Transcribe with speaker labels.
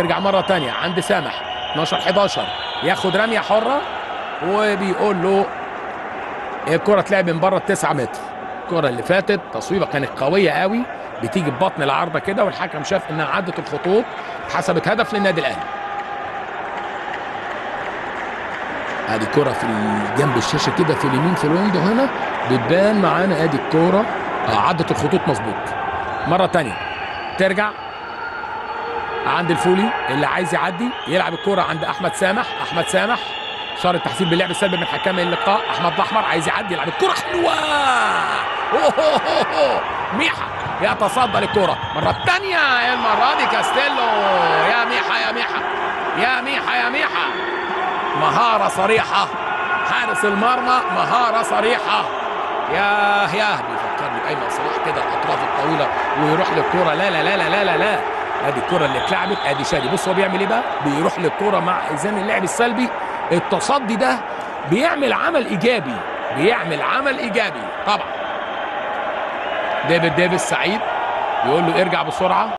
Speaker 1: ترجع مرة تانية. عند سامح. 12 11 ياخد رمية حرة. وبيقول له الكرة اتلعب من بره التسعة متر. الكرة اللي فاتت تصويبة كانت قوية قوي. بتيجي ببطن العارضة كده والحكم شاف إنها عدت الخطوط حسبت هدف للنادي الأهلي. أدي كرة في جنب الشاشة كده في اليمين في الويندو هنا. بتبان معانا أدي الكوره آه عدت الخطوط مظبوط. مرة تانية. ترجع. عند الفولي اللي عايز يعدي يلعب الكورة عند أحمد سامح. أحمد سامح شار التحسين باللعب السلبي من حكام اللقاء. أحمد الأحمر عايز يعدي يلعب أوه أوه. ميحا يتصدى للكورة. مرة ثانية المرة دي كاستيلو. يا ميحا يا ميحا. يا ميحا يا ميحا. مهارة صريحة. حارس المرمى مهارة صريحة. يا يا بيفكرني بأيمن صلاح كده الأطراف الطويلة ويروح للكورة. لا لا لا لا لا لا, لا. ادي الكره اللي اتلعبت ادي شادي. بص هو بيعمل إيه بقى؟ بيروح للكورة مع إنذار اللعب السلبي. التصدي ده بيعمل عمل إيجابي بيعمل عمل إيجابي. طبعا. ديفيد ديفيس سعيد بيقول له ارجع بسرعة.